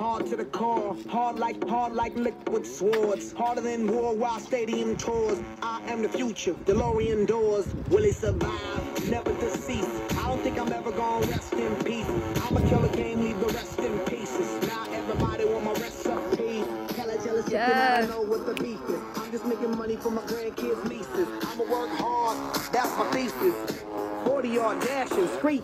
hard, to the core, hard like hard like liquid swords, harder than worldwide stadium tours. I am the future, DeLorean doors. Will it survive? Never deceased. I don't think I'm ever gonna rest in peace. I'ma kill a game, leave the rest in pieces. Now everybody want my recipe. Hella jealous, yes. I know what the beef is. I'm just making money for my grandkids' nieces. I'ma work hard, that's my thesis. 40 yard dashing, screech.